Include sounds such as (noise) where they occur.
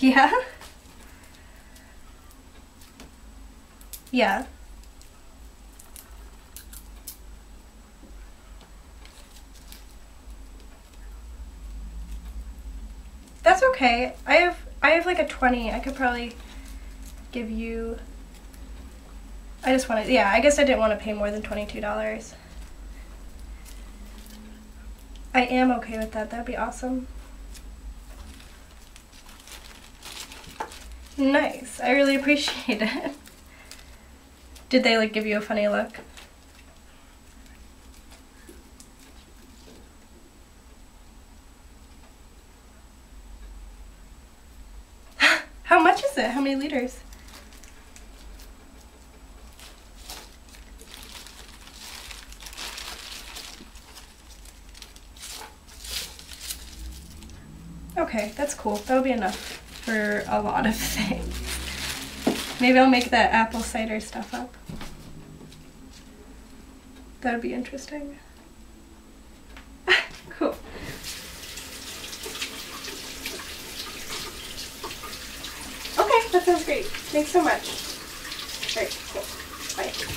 Yeah? Yeah. That's okay. I have I have like a 20. I could probably give you I just wanted yeah, I guess I didn't want to pay more than $22. I am okay with that. That'd be awesome. Nice. I really appreciate it. Did they like give you a funny look? (laughs) How much is it? How many liters? Okay, that's cool. That'll be enough for a lot of things. Maybe I'll make that apple cider stuff up. That'd be interesting. (laughs) cool. Okay, that sounds great. Thanks so much. Alright, cool. Bye.